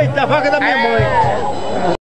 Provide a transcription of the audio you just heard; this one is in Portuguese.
Eita, vaca da minha mãe.